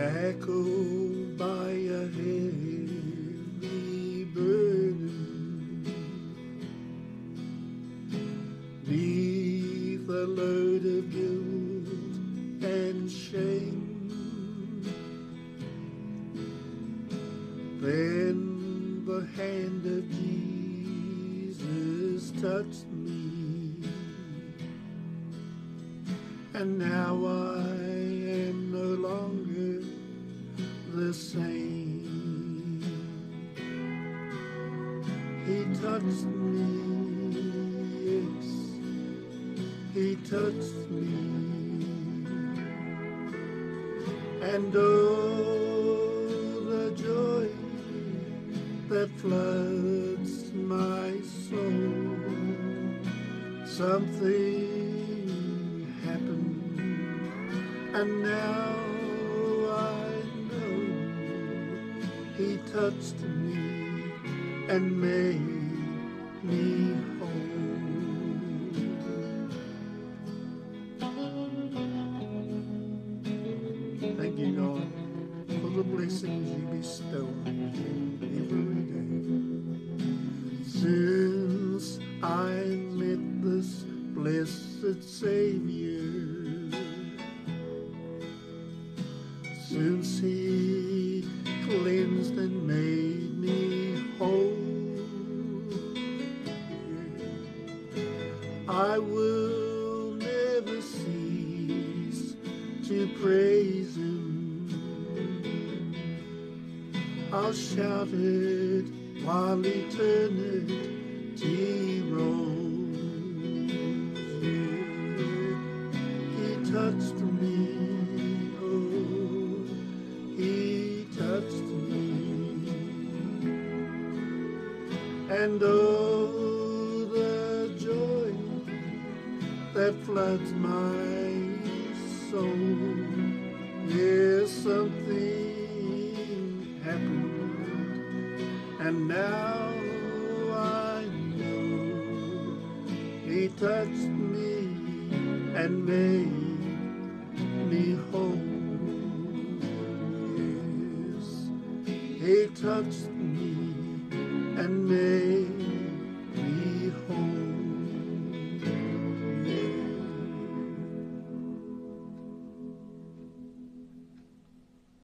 shackled by a heavy burden. Neath a load of guilt and shame. Then the hand of Jesus touched me, and now I the same. He touched me, yes, he touched me, and oh, the joy that floods my soul. Something happened, and now He touched me and made me whole. Thank you, God, for the blessings you bestow every day. Since I met this blessed Savior, since He cleansed and made me whole, I will never cease to praise Him. I'll shout it while eternity rolls. He touched and oh, the joy that floods my soul. Yes, something happened, and now I know He touched me and made me whole. He touched me and made